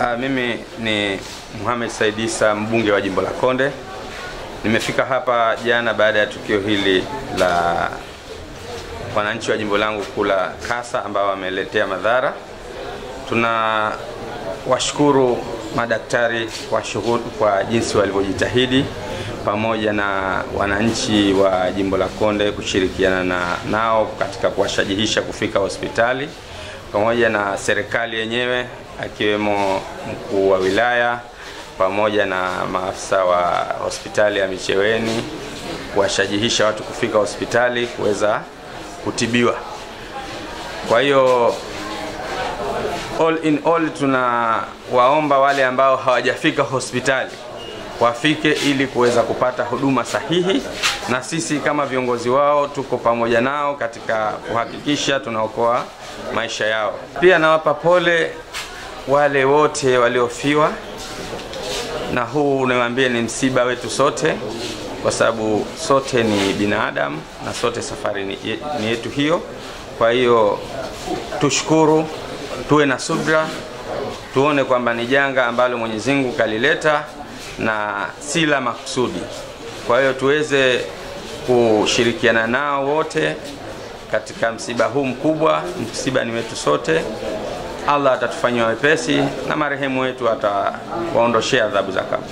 Uh, mimi ni Mohamed Said Issa mbunge wa jimbo la Konde. Nimefika hapa jana baada ya tukio hili la wananchi wa jimbo langu kula kasa ambao wameletea madhara. Tuna washukuru madaktari kwa shughuli kwa jinsi walivyojitahidi pamoja na wananchi wa jimbo la Konde kushirikiana na nao katika kuwashajihisha kufika hospitali pamoja na serikali yenyewe akiwemo mkuu wa wilaya pamoja na maafisa wa hospitali ya Micheweni kuwashajihisha watu kufika hospitali kuweza kutibiwa. Kwa hiyo all in all, tunawaomba wale ambao hawajafika hospitali wafike ili kuweza kupata huduma sahihi, na sisi kama viongozi wao tuko pamoja nao katika kuhakikisha tunaokoa maisha yao. Pia nawapa pole wale wote waliofiwa, na huu niwaambie ni msiba wetu sote, kwa sababu sote ni binadamu na sote safari ni, ni yetu hiyo. Kwa hiyo tushukuru, tuwe na subra, tuone kwamba ni janga ambalo Mwenyezi Mungu kalileta na si la makusudi. Kwa hiyo tuweze kushirikiana nao wote katika msiba huu mkubwa. Msiba ni wetu sote. Allah atatufanyia wepesi na marehemu wetu atawaondoshea adhabu za kaburi.